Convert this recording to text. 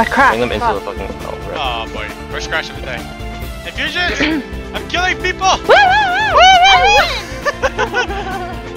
I crashed. Bring them into the fucking oh, right. Oh boy, first crash of the day. Infusion! I'm killing people! Woo, woo, woo, woo, woo.